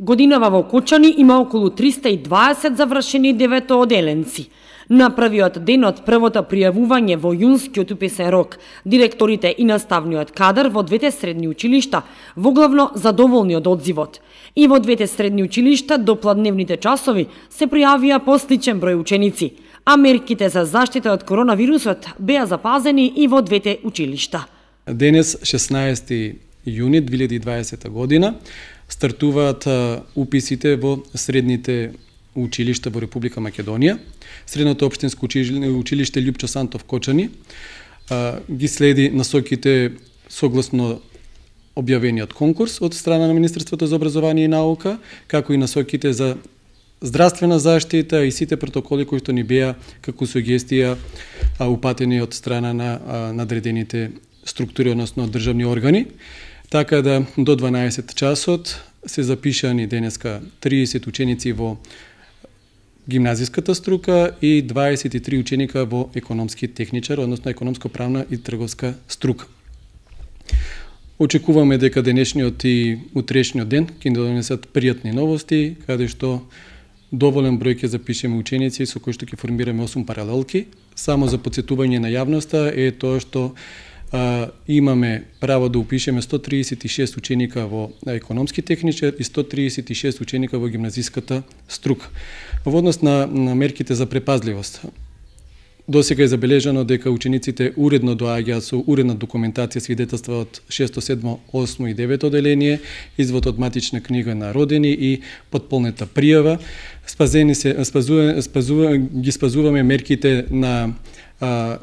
Годинава во Кочани има околу 320 завршени деветооделенци. На првиот ден од првото пријавување во јунскиот уписен рок, директорите и наставниот кадар во двете средни училишта воглавно задоволни од одзивот. И во двете средни училишта до пладневните часови се пријавија посличен број ученици, а мерките за заштита од коронавирусот беа запазени и во двете училишта. Денес 16 јуни 2020 година стартуваат уписите во средните училишта во Република Македонија. Средното општинско училиште Лјупчо Сантов Кочани ги следи насоките согласно објавениот конкурс од страна на Министерството за образование и наука, како и насоките за здравствена заштита и сите протоколи кои што ни беа како сугестија упатени од страна на надредените структури, односно државни органи. Така да до 12 часот се запишани денеска 30 ученици во гимназиската струка и 23 ученика во економски техничар, односно економско-правна и трговска струка. Очекуваме дека денешниот и утрешниот ден ќе донесат пријатни новости, каде што доволен број ќе запишеме ученици со кои што ќе формираме 8 паралелки. Само за подсетување на јавноста е тоа што а, имаме право да упишеме 136 ученика во економски техничар и 136 ученика во гимназиската струка. Во однос на, на мерките за препазливост, Досега е забележано дека учениците уредно доаѓаат со уредна документација свидетелства од 6, 7, 8 и 9 оделение, извод од матична книга на родени и подполнета пријава. Спазени се, спазува, спазува, ги спазуваме мерките на а,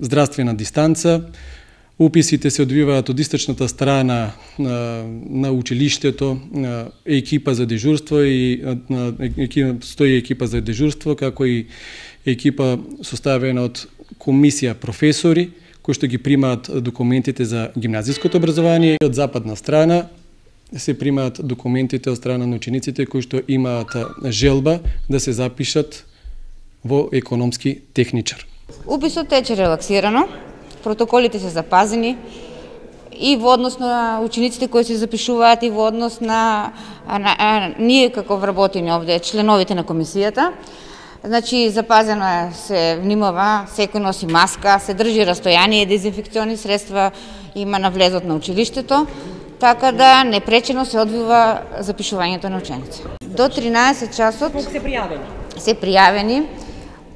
здравствена дистанца, Уписите се одвиваат од источната страна на, на училиштето, екипа за дежурство и на, екипа, стои екипа за дежурство, како и екипа составена од комисија професори, кои што ги примаат документите за гимназиското образование. Од западна страна се примаат документите од страна на учениците кои што имаат желба да се запишат во економски техничар. Уписот тече релаксирано, протоколите се запазени и во однос на учениците кои се запишуваат и во однос на, на, на ние како вработени овде, членовите на комисијата. Значи, запазено е, се внимава, секој носи маска, се држи растојание, дезинфекциони средства има на влезот на училиштето, така да непречено се одвива запишувањето на ученици. До 13 часот се пријавени? Се пријавени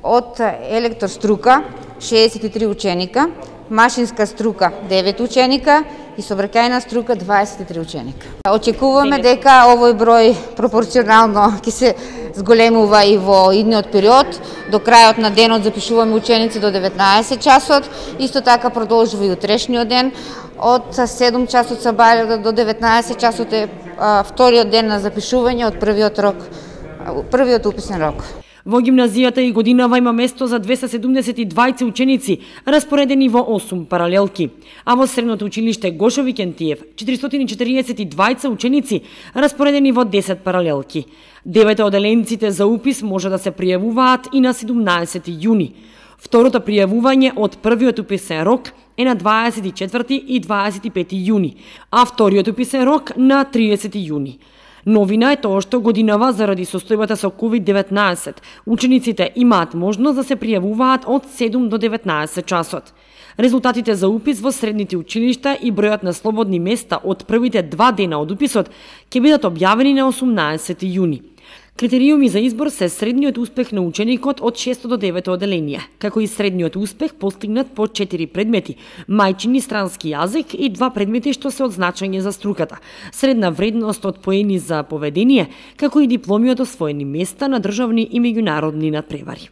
од електрострука 63 ученика, машинска струка 9 ученика и собракајна струка 23 ученика. Очекуваме дека овој број пропорционално ќе се зголемува и во идниот период. До крајот на денот запишуваме ученици до 19 часот, исто така продолжува и утрешниот ден. Од 7 часот са бајле до 19 часот е вториот ден на запишување од првиот рок, првиот уписен рок. Во гимназијата и годинава има место за 272 ученици, распоредени во 8 паралелки. А во средното училиште Гошо Викентиев, 442 ученици, распоредени во 10 паралелки. Девете оделенците за упис може да се пријавуваат и на 17 јуни. Второто пријавување од првиот уписен рок е на 24 и 25 јуни, а вториот уписен рок на 30 јуни. Новина е тоа што годинава заради состојбата со COVID-19, учениците имаат можност да се пријавуваат од 7 до 19 часот. Резултатите за упис во средните училишта и бројот на слободни места од првите два дена од уписот ќе бидат објавени на 18 јуни. Критериуми за избор се средниот успех на ученикот од 6 до 9 оделение, како и средниот успех постигнат по 4 предмети, мајчин и странски јазик и два предмети што се од значење за струката, средна вредност од поени за поведение, како и дипломи од освоени места на државни и меѓународни надпревари.